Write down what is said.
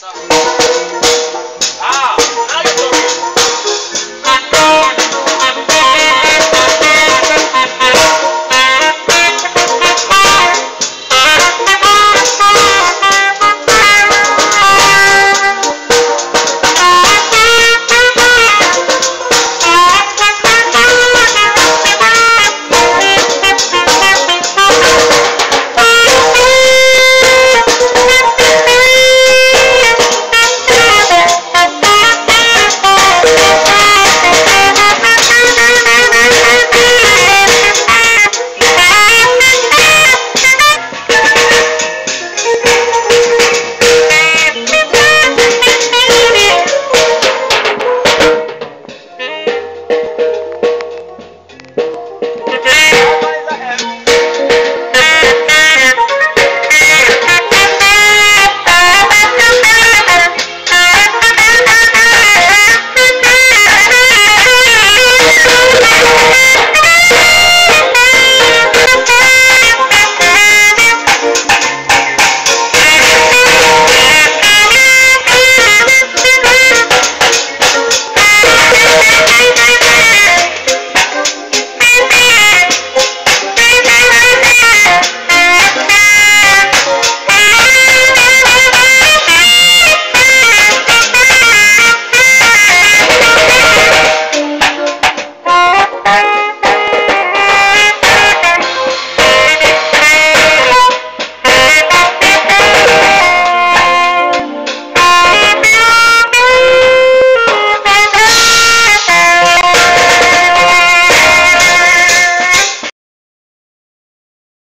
Salve.